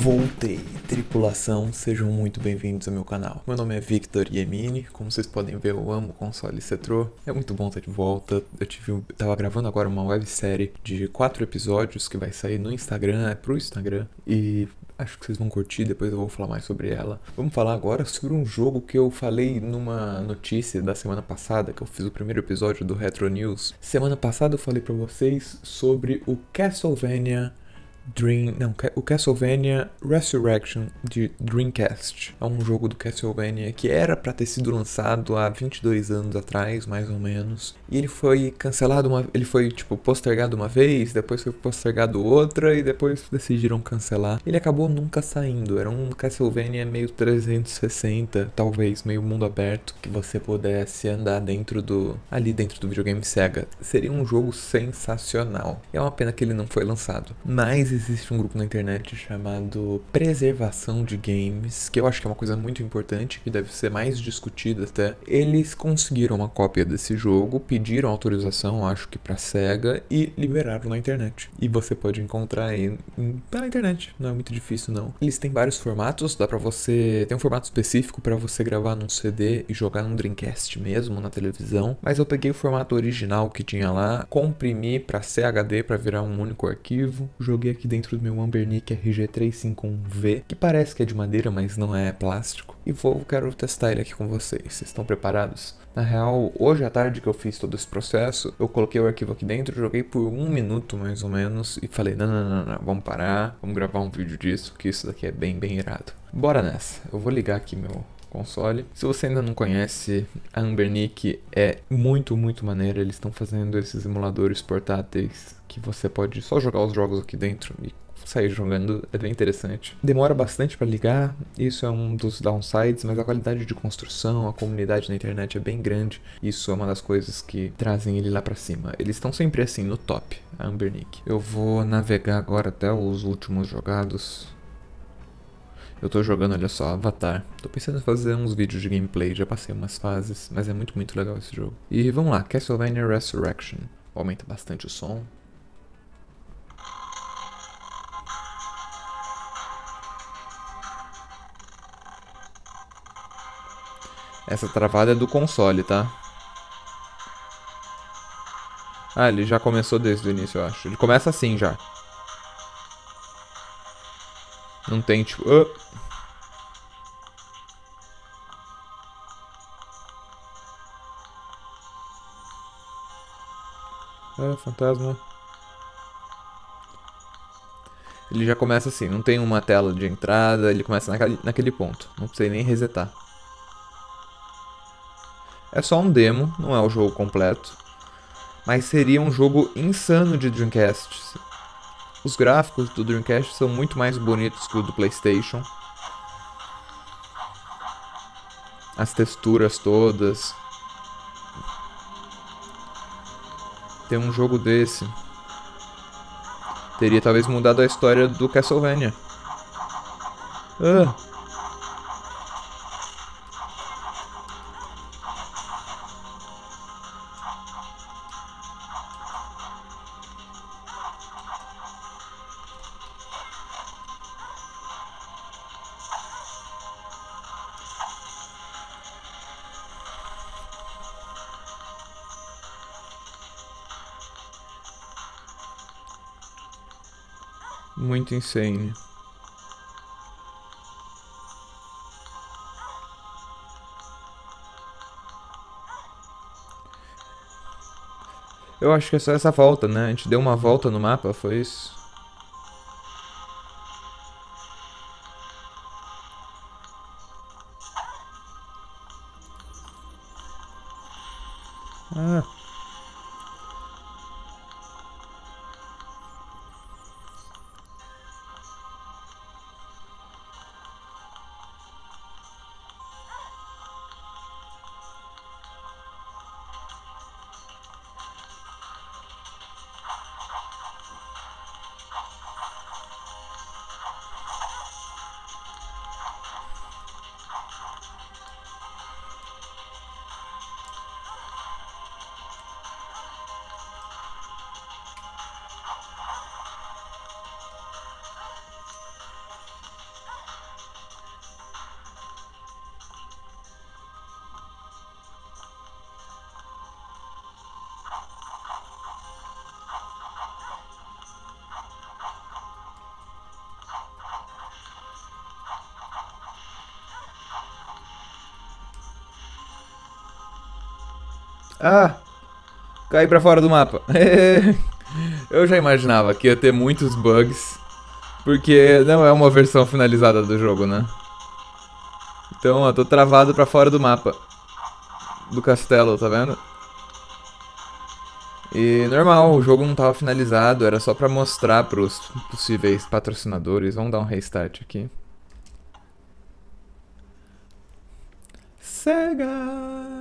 Voltei, tripulação, sejam muito bem-vindos ao meu canal. Meu nome é Victor Yemini, como vocês podem ver, eu amo console Cetro. É muito bom estar de volta. Eu tive, tava gravando agora uma websérie de quatro episódios que vai sair no Instagram, é pro Instagram, e acho que vocês vão curtir, depois eu vou falar mais sobre ela. Vamos falar agora sobre um jogo que eu falei numa notícia da semana passada, que eu fiz o primeiro episódio do Retro News. Semana passada eu falei para vocês sobre o Castlevania Dream, não, o Castlevania Resurrection de Dreamcast. É um jogo do Castlevania que era para ter sido lançado há 22 anos atrás, mais ou menos. E ele foi cancelado uma, ele foi tipo postergado uma vez, depois foi postergado outra e depois decidiram cancelar. Ele acabou nunca saindo. Era um Castlevania meio 360, talvez meio mundo aberto que você pudesse andar dentro do ali dentro do videogame Sega. Seria um jogo sensacional. É uma pena que ele não foi lançado. Mas existe um grupo na internet chamado Preservação de Games, que eu acho que é uma coisa muito importante, que deve ser mais discutida até. Eles conseguiram uma cópia desse jogo, pediram autorização, acho que para Sega, e liberaram na internet. E você pode encontrar aí pela internet, não é muito difícil não. Eles têm vários formatos, dá para você, tem um formato específico para você gravar num CD e jogar num Dreamcast mesmo na televisão, mas eu peguei o formato original que tinha lá, comprimi para CHD para virar um único arquivo, joguei aqui aqui dentro do meu Ambernic RG351V, que parece que é de madeira, mas não é, é plástico. E vou, quero testar ele aqui com vocês. Vocês estão preparados? Na real, hoje à tarde que eu fiz todo esse processo, eu coloquei o arquivo aqui dentro, joguei por um minuto mais ou menos e falei: não, não, não, não, vamos parar, vamos gravar um vídeo disso, que isso daqui é bem, bem irado. Bora nessa, eu vou ligar aqui meu console. Se você ainda não conhece, a Ambernic é muito, muito maneira. Eles estão fazendo esses emuladores portáteis que você pode só jogar os jogos aqui dentro e sair jogando, é bem interessante. Demora bastante para ligar, isso é um dos downsides, mas a qualidade de construção, a comunidade na internet é bem grande. Isso é uma das coisas que trazem ele lá para cima. Eles estão sempre assim no top, a Ambernic. Eu vou navegar agora até os últimos jogados. Eu tô jogando, olha só, Avatar. Tô pensando em fazer uns vídeos de gameplay, já passei umas fases, mas é muito, muito legal esse jogo. E vamos lá, Castlevania Resurrection. Aumenta bastante o som. Essa travada é do console, tá? Ah, ele já começou desde o início, eu acho. Ele começa assim já. Não tem, tipo... Uh. É, fantasma. Ele já começa assim, não tem uma tela de entrada, ele começa naquele, naquele ponto. Não precisa nem resetar. É só um demo, não é o jogo completo. Mas seria um jogo insano de Dreamcast. Os gráficos do Dreamcast são muito mais bonitos que o do PlayStation. As texturas todas. Ter um jogo desse teria talvez mudado a história do Castlevania. Ah. Muito insane. Eu acho que é só essa volta, né? A gente deu uma volta no mapa, foi isso? Ah. Ah! Caí pra fora do mapa. eu já imaginava que ia ter muitos bugs. Porque não é uma versão finalizada do jogo, né? Então, ó, tô travado pra fora do mapa. Do castelo, tá vendo? E normal, o jogo não tava finalizado, era só pra mostrar pros possíveis patrocinadores. Vamos dar um restart aqui. Sega!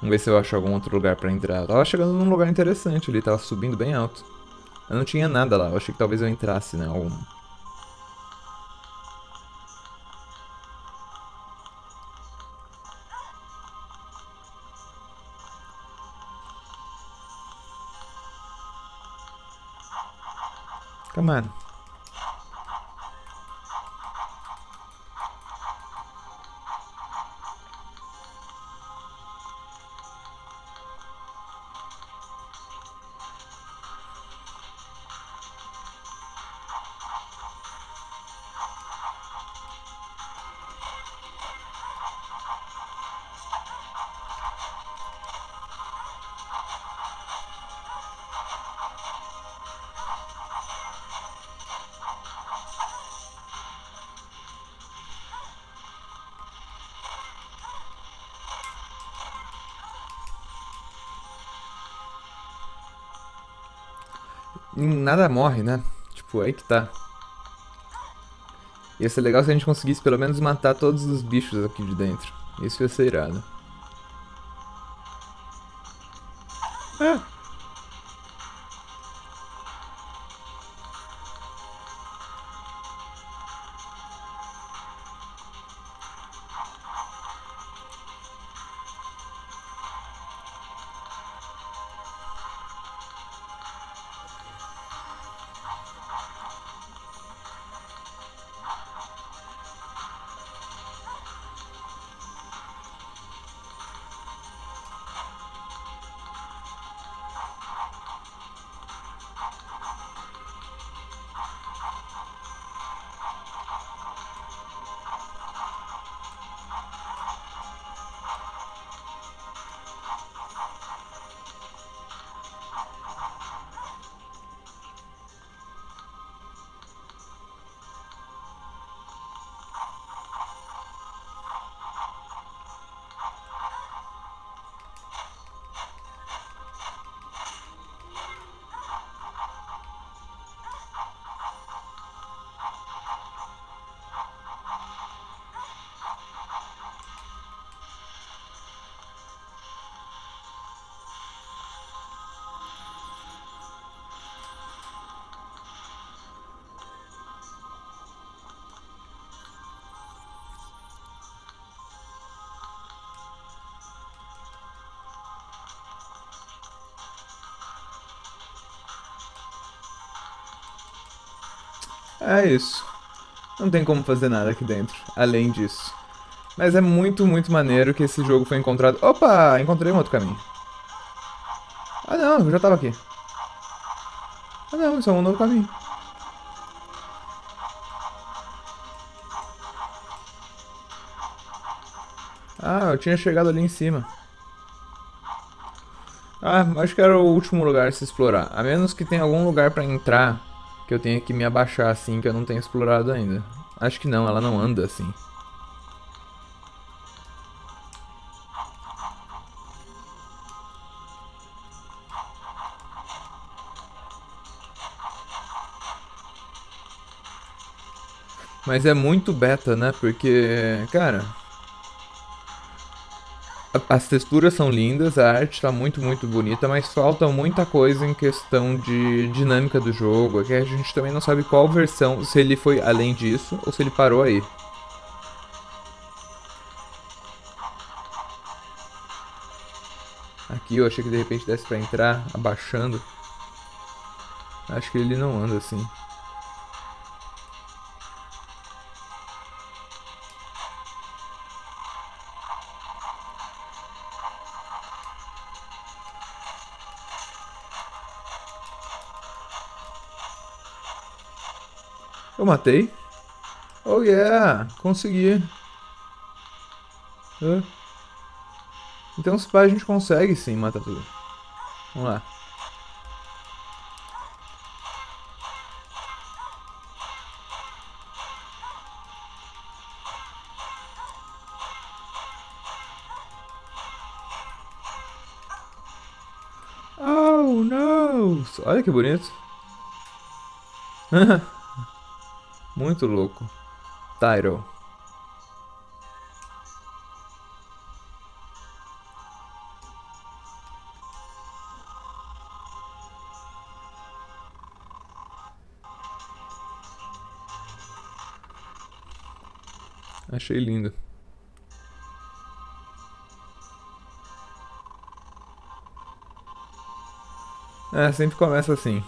Vamos ver se eu acho algum outro lugar pra entrar. Eu tava chegando num lugar interessante ali, tava subindo bem alto. Eu não tinha nada lá, eu achei que talvez eu entrasse, né? Algum... Come on. Nada morre, né? Tipo, aí que tá. Ia ser legal se a gente conseguisse pelo menos matar todos os bichos aqui de dentro. Isso ia ser irado. É isso. Não tem como fazer nada aqui dentro, além disso. Mas é muito, muito maneiro que esse jogo foi encontrado... Opa! Encontrei um outro caminho. Ah não, eu já tava aqui. Ah não, isso é um novo caminho. Ah, eu tinha chegado ali em cima. Ah, acho que era o último lugar a se explorar. A menos que tenha algum lugar pra entrar que eu tenha que me abaixar assim, que eu não tenho explorado ainda. Acho que não, ela não anda assim. Mas é muito beta, né? Porque, cara, as texturas são lindas, a arte está muito, muito bonita, mas falta muita coisa em questão de dinâmica do jogo. Que a gente também não sabe qual versão, se ele foi além disso ou se ele parou aí. Aqui eu achei que de repente desse pra entrar abaixando. Acho que ele não anda assim. Eu matei. Oh yeah! Consegui. Uh. Então se pá, a gente consegue sim matar tudo. Vamos lá. Oh, não! Olha que bonito. Muito louco. Tyro. Achei lindo. É, sempre começa assim.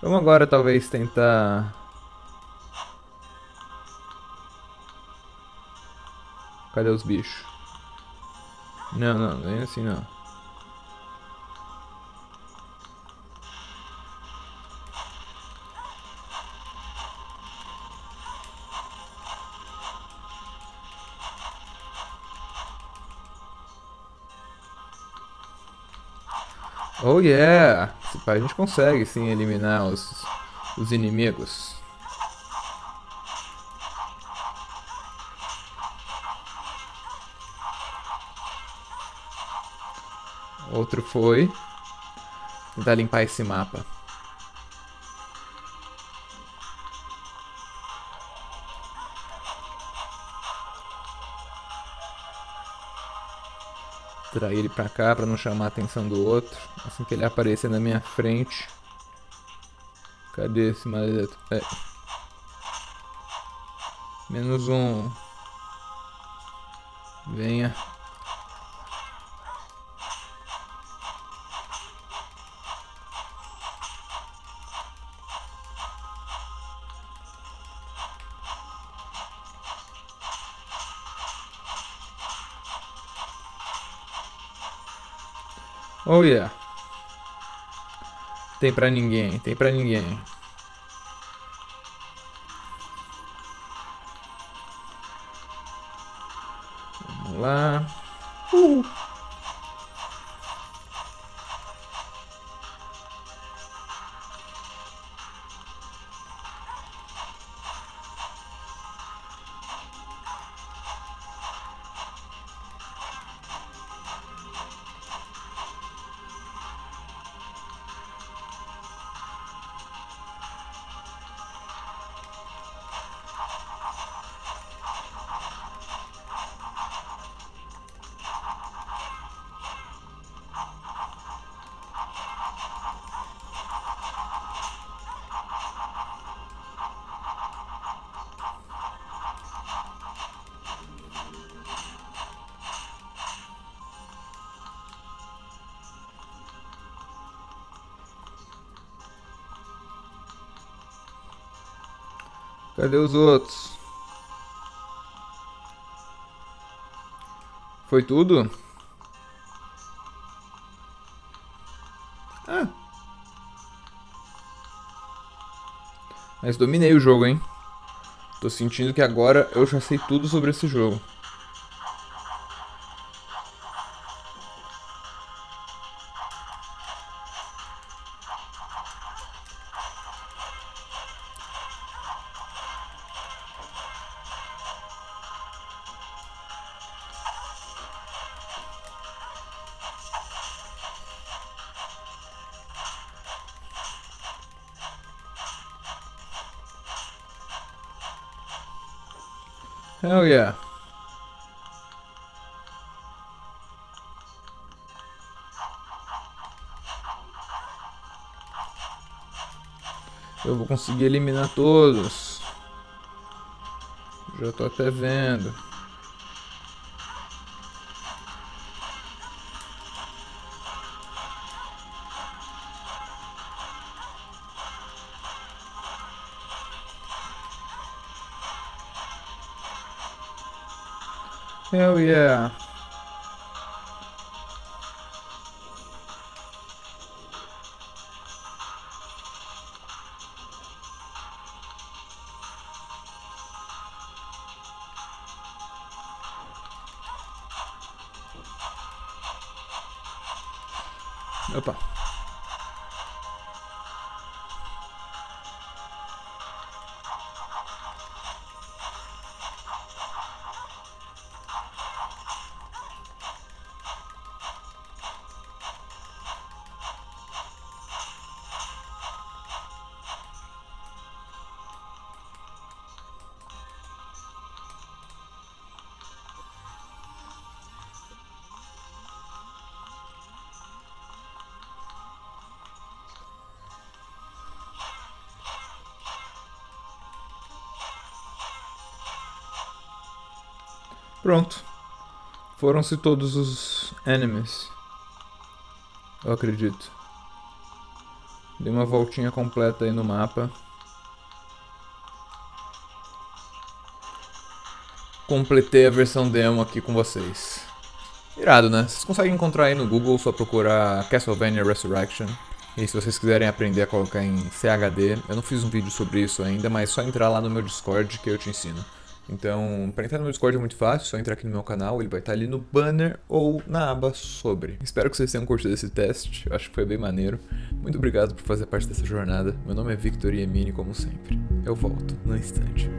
Vamos agora talvez tentar... Cadê os bichos? Não, não, nem assim não. Oh yeah! A gente consegue sim eliminar os, os inimigos. Outro foi. Tentar limpar esse mapa. Trair ele pra cá pra não chamar a atenção do outro. Assim que ele aparecer na minha frente. Cadê esse maleto? É. Menos um. Venha. Oh yeah. Tem pra ninguém, tem pra ninguém. Vamos lá. Uh. Cadê os outros? Foi tudo? Ah. Mas dominei o jogo, hein? Tô sentindo que agora eu já sei tudo sobre esse jogo. Hell yeah. Eu vou conseguir eliminar todos. Já tô até vendo. Hell yeah. Opa. Pronto. Foram-se todos os enemies. Eu acredito. Dei uma voltinha completa aí no mapa. Completei a versão demo aqui com vocês. Irado, né? Vocês conseguem encontrar aí no Google, só procurar Castlevania Resurrection. E se vocês quiserem aprender a colocar em CHD, eu não fiz um vídeo sobre isso ainda, mas é só entrar lá no meu Discord que eu te ensino. Então, para entrar no meu Discord é muito fácil, só entrar aqui no meu canal, ele vai estar ali no banner ou na aba sobre. Espero que vocês tenham curtido esse teste, acho que foi bem maneiro. Muito obrigado por fazer parte dessa jornada. Meu nome é Victor Yemini, como sempre. Eu volto no instante.